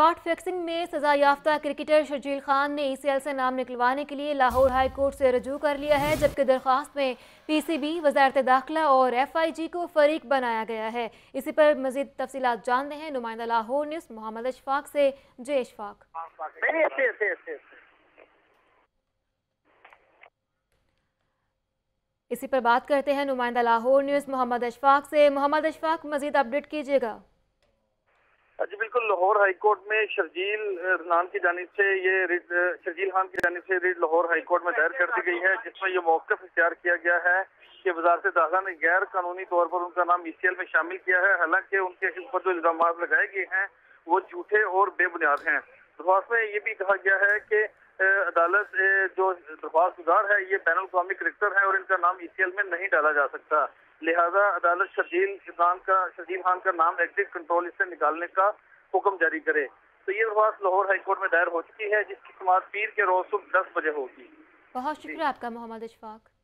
Spot fixing میں سزا یافتہ کرکٹر شرجیل خان نے ای سی ایل سے نام نکلوانے کے لیے لاہور ہائی کورٹ سے رجوع کر لیا ہے، جبکہ درخواست میں پی سی بی، وزارت داخلہ اور ایف آئی جی کو فریق بنایا گیا ہے۔ اسی پر مزید تفصیلات جانتے ہیں نمائندہ لاہور نیوز محمد اشفاق سے جے اشفاق۔ اسی پر بات کرتے ہیں نمائندہ لاہور نیوز محمد اشفاق سے۔ محمد اشفاق، مزید اپڈیٹ کیجیے گا۔ جی بالکل لاہور ہائی کورٹ میں شرجیل خان کی جانب سے یہ شرجیل خان کی جانب سے ریڈ لاہور ہائی کورٹ میں دائر کر دی گئی ہے، جس میں یہ موقف اختیار کیا گیا ہے کہ وزارت داخلہ نے غیر قانونی طور پر ان کا نام ای سی ایل میں شامل کیا ہے۔ حالانکہ ان کے اوپر جو الزامات لگائے گئے ہیں، وہ جھوٹے اور بے بنیاد ہیں۔ درخواست میں یہ بھی کہا گیا ہے کہ عدالت جو درخواست گزار ہے، یہ بین الاقوامی کرکٹر ہے اور ان کا نام ای سی ایل میں نہیں ڈالا جا سکتا۔ لہذا عدالت شرجیل خان کا شرجیل خان کا نام ایگزٹ کنٹرول اس سے نکالنے کا حکم جاری کرے۔ تو یہ درخواست لاہور ہائی کورٹ میں دائر ہو چکی ہے جس کی سماعت پیر کے روز صبح دس بجے ہوگی۔ بہت شکریہ آپ کا محمد اشفاق۔